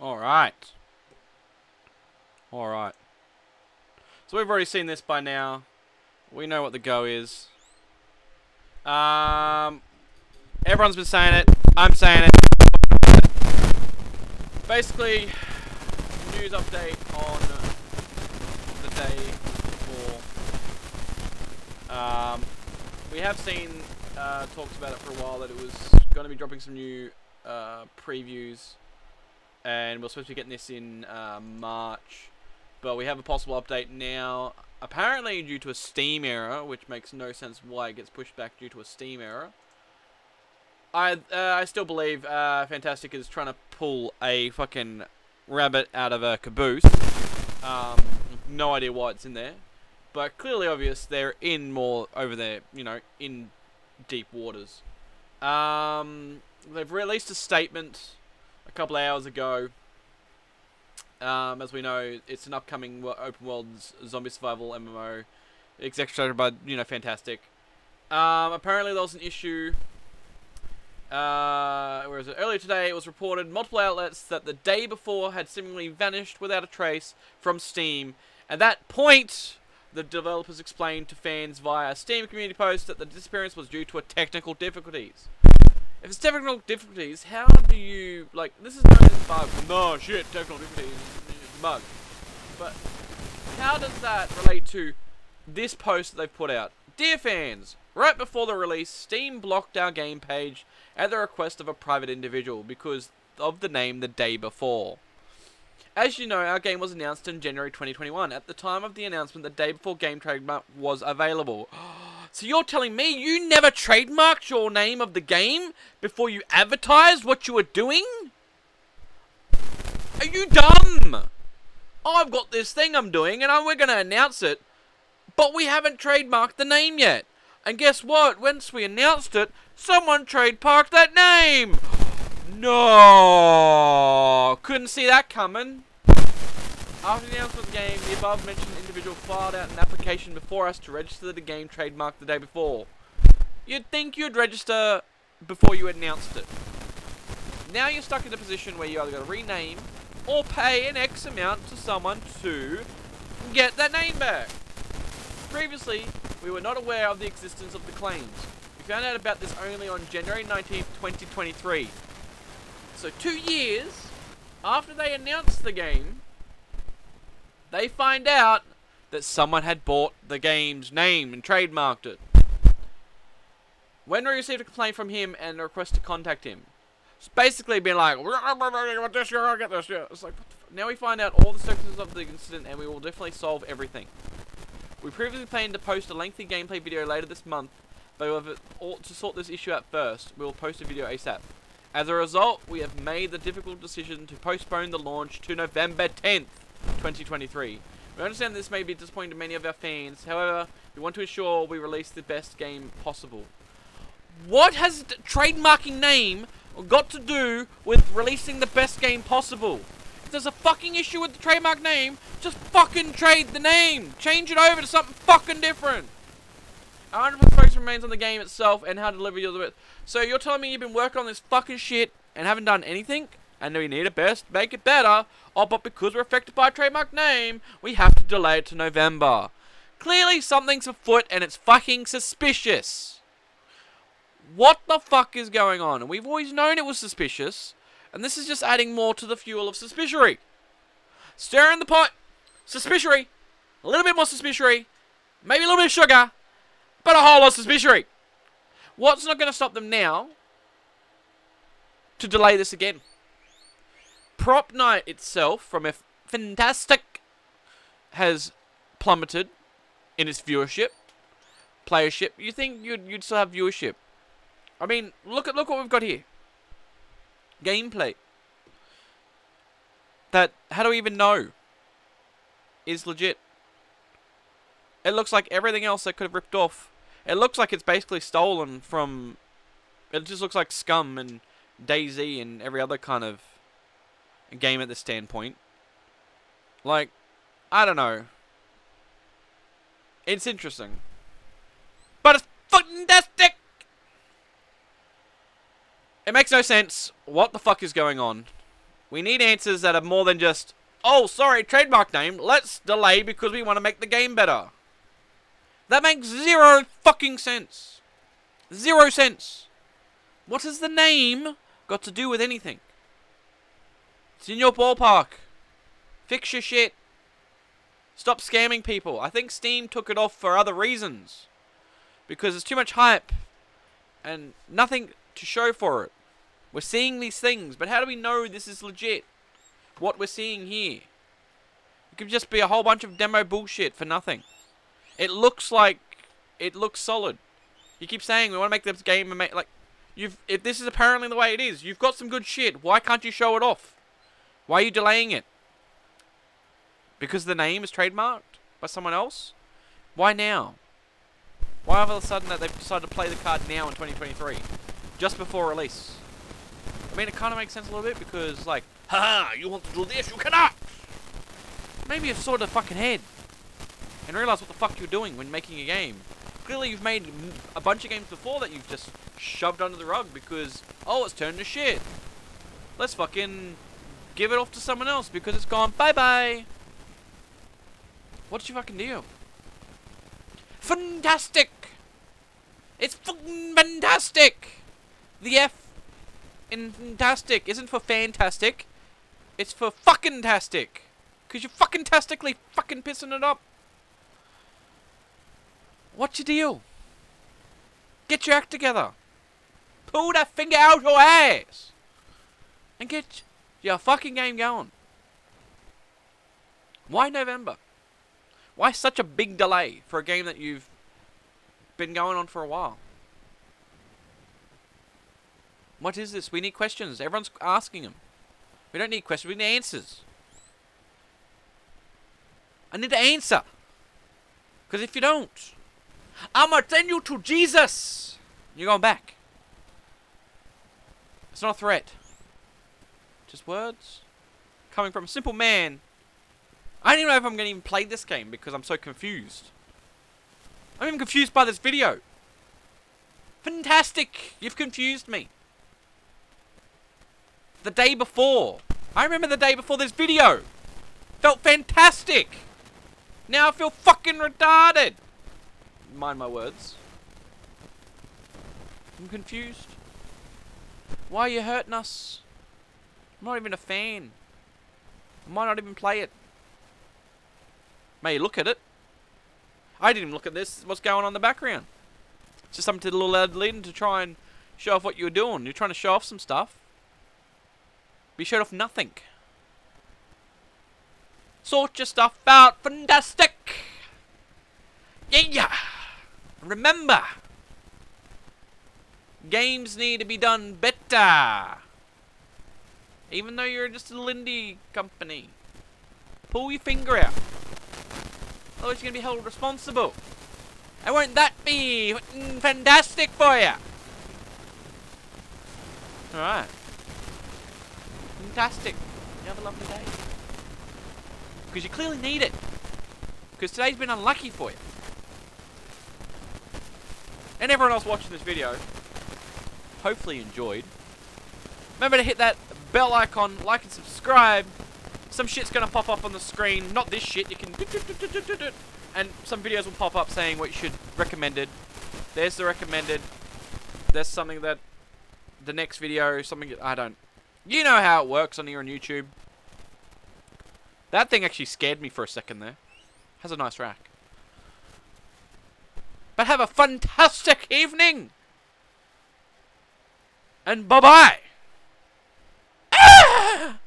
Alright. Alright. So we've already seen this by now. We know what the go is. Um, everyone's been saying it. I'm saying it. Basically, news update on the day before. Um, we have seen uh, talks about it for a while that it was going to be dropping some new uh, previews, and we're supposed to be getting this in uh, March, but we have a possible update now. Apparently due to a Steam error, which makes no sense why it gets pushed back due to a Steam error. I uh, I still believe uh, Fntastic is trying to pull a fucking rabbit out of a caboose. Um, no idea why it's in there, but clearly obvious they're in more over there. You know, in deep waters. Um, they've released a statement a couple of hours ago. Um, as we know, it's an upcoming open world zombie survival MMO, executed by you know Fntastic. Um, apparently there was an issue. Uh? Earlier today, it was reported multiple outlets that the day before had seemingly vanished without a trace from Steam. At that point, the developers explained to fans via Steam community post that the disappearance was due to a technical difficulties. If it's technical difficulties, how do you like? This is known as a bug. No shit, technical difficulties, it's a bug. But how does that relate to this post that they've put out? Dear fans, right before the release, Steam blocked our game page at the request of a private individual because of the name the day before. As you know, our game was announced in January 2021. At the time of the announcement, the day before game trademark was available. So you're telling me you never trademarked your name of the game before you advertised what you were doing? Are you dumb? I've got this thing I'm doing and we're going to announce it, but we haven't trademarked the name yet. And guess what? Once we announced it, someone trademarked that name. No, couldn't see that coming. After the announcement of the game, the above mentioned individual filed out an application before us to register the game trademark the day before. You'd think you'd register before you announced it. Now you're stuck in a position where you either got to rename or pay an X amount to someone to get that name back. Previously, we were not aware of the existence of the claims. We found out about this only on January 19th, 2023. So two years after they announced the game, they find out that someone had bought the game's name and trademarked it. When we received a complaint from him and a request to contact him, it's basically been like, "What this? You're gonna get this." yeah." It's like, now we find out all the circumstances of the incident, and we will definitely solve everything. We previously planned to post a lengthy gameplay video later this month, but however, all, to sort this issue out first, we will post a video ASAP. As a result, we have made the difficult decision to postpone the launch to November 10th, 2023. We understand this may be disappointing to many of our fans, however, we want to ensure we release the best game possible. What has trademarking name got to do with releasing the best game possible? If there's a fucking issue with the trademark name, just fucking trade the name. Change it over to something fucking different. Our 100% focus remains on the game itself and how to deliver your bit. So you're telling me you've been working on this fucking shit and haven't done anything? And we need a best, make it better. Oh, but because we're affected by a trademark name, we have to delay it to November. Clearly something's afoot and it's fucking suspicious. What the fuck is going on? And we've always known it was suspicious. And this is just adding more to the fuel of suspiciory. Stir in the pot. Suspiciory. A little bit more suspiciory. Maybe a little bit of sugar. But a whole lot of suspiciory. What's not going to stop them now to delay this again? Propnight itself, from a Fntastic, has plummeted in its viewership, playership. You think you'd you'd still have viewership? I mean, look at look what we've got here. Gameplay. That how do we even know is legit? It looks like everything else that could have ripped off. It looks like it's basically stolen from. It just looks like Scum and DayZ and every other kind of game at the standpoint. Like, I don't know. It's interesting. But it's fantastic! It makes no sense. What the fuck is going on? We need answers that are more than just, oh, sorry, trademark name. Let's delay because we want to make the game better. That makes zero fucking sense. Zero sense. What has the name got to do with anything? It's in your ballpark. Fix your shit. Stop scamming people. I think Steam took it off for other reasons. Because there's too much hype. And nothing to show for it. We're seeing these things, but how do we know this is legit? What we're seeing here. It could just be a whole bunch of demo bullshit for nothing. It looks like it looks solid. You keep saying we want to make this game like you've if this is apparently the way it is, you've got some good shit. Why can't you show it off? Why are you delaying it? Because the name is trademarked by someone else? Why now? Why all of a sudden that they've decided to play the card now in 2023? Just before release? I mean, it kind of makes sense a little bit because, like, haha, you want to do this, you cannot! Maybe you saw the fucking head and realize what the fuck you're doing when making a game. Clearly you've made a bunch of games before that you've just shoved under the rug because, oh, it's turned to shit. Let's fucking give it off to someone else because it's gone bye-bye. What's your fucking deal? Fntastic! It's fucking fantastic! The F in fantastic isn't for fantastic. It's for fucking tastic. Because you're fucking tastically fucking pissing it up. What's your deal? Get your act together. Pull that finger out your ass. And get your fucking game going. Why November? Why such a big delay for a game that you've been going on for a while? What is this? We need questions. Everyone's asking them. We don't need questions. We need answers. I need to answer. Because if you don't, I'm going to send you to Jesus. You're going back. It's not a threat. Just words coming from a simple man I don't even know if I'm going to even play this game because I'm so confused. I'm even confused by this video. Fntastic! You've confused me. The day before. I remember the day before this video. Felt fantastic. Now I feel fucking retarded. Mind my words. I'm confused. Why are you hurting us? I'm not even a fan. I might not even play it. May look at it. I didn't even look at this. What's going on in the background? It's just something to the little ad to try and show off what you're doing. You're trying to show off some stuff. You showed off nothing. Sort your stuff out. Fntastic. Yeah. Remember. Games need to be done better. Even though you're just a Lindy company. Pull your finger out. Otherwise you're going to be held responsible. And won't that be fantastic for you? Alright. Fntastic. You have a lovely day. Because you clearly need it. Because today's been unlucky for you. And everyone else watching this video, hopefully enjoyed. Remember to hit that bell icon, like and subscribe some shit's gonna pop up on the screen. Not this shit. You can and some videos will pop up saying what you should recommended. There's the recommended. There's something that the next video, something I don't. You know how it works on here on YouTube. That thing actually scared me for a second there. Has a nice rack. But have a fantastic evening. And bye-bye. Yeah!